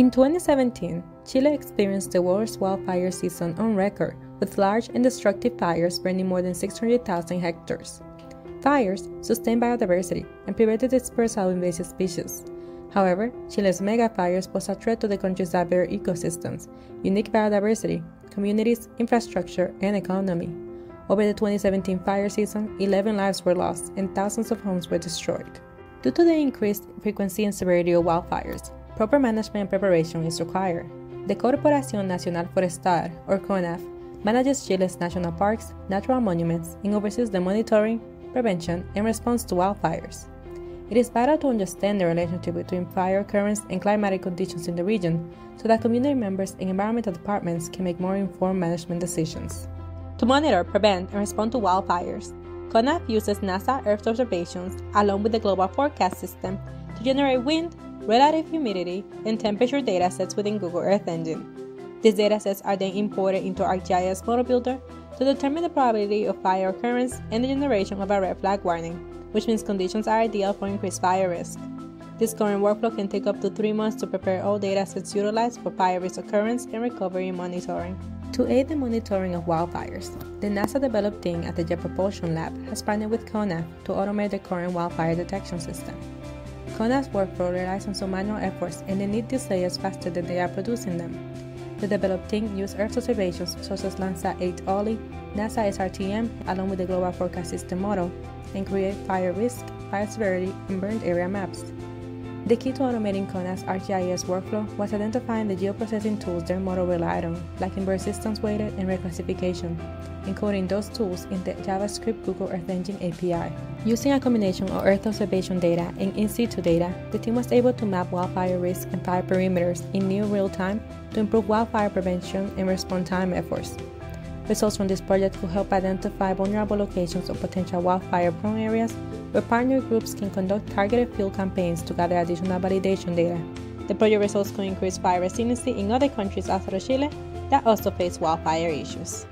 In 2017, Chile experienced the worst wildfire season on record, with large and destructive fires burning more than 600,000 hectares. Fires sustained biodiversity and prevented the dispersal of invasive species. However, Chile's mega fires pose a threat to the country's diverse ecosystems, unique biodiversity, communities, infrastructure, and economy. Over the 2017 fire season, 11 lives were lost and thousands of homes were destroyed. Due to the increased frequency and severity of wildfires, proper management and preparation is required. The Corporación Nacional Forestal, or CONAF, manages Chile's national parks, natural monuments, and oversees the monitoring, prevention, and response to wildfires. It is vital to understand the relationship between fire occurrence and climatic conditions in the region so that community members and environmental departments can make more informed management decisions. To monitor, prevent, and respond to wildfires, CONAF uses NASA Earth observations along with the Global Forecast System to generate wind, relative humidity, and temperature datasets within Google Earth Engine. These datasets are then imported into ArcGIS Model Builder to determine the probability of fire occurrence and the generation of a red flag warning, which means conditions are ideal for increased fire risk. This current workflow can take up to three months to prepare all datasets utilized for fire risk occurrence and recovery monitoring. To aid the monitoring of wildfires, the NASA DEVELOP team at the Jet Propulsion Lab has partnered with CONAF to automate the current wildfire detection system. CONAF's workflow relies on some manual efforts and they need these layers faster than they are producing them. The DEVELOP team used Earth observations such as Landsat 8 OLI, NASA SRTM, along with the Global Forecast System model, and create fire risk, fire severity, and burned area maps. The key to automating CONAF's ArcGIS workflow was identifying the geoprocessing tools their model relied on, like inverse distance weighted and reclassification, encoding those tools in the JavaScript Google Earth Engine API. Using a combination of Earth observation data and in situ data, the team was able to map wildfire risk and fire perimeters in near real time to improve wildfire prevention and response time efforts. Results from this project could help identify vulnerable locations or potential wildfire prone areas where partner groups can conduct targeted field campaigns to gather additional validation data. The project results could increase fire resiliency in other countries outside of Chile that also face wildfire issues.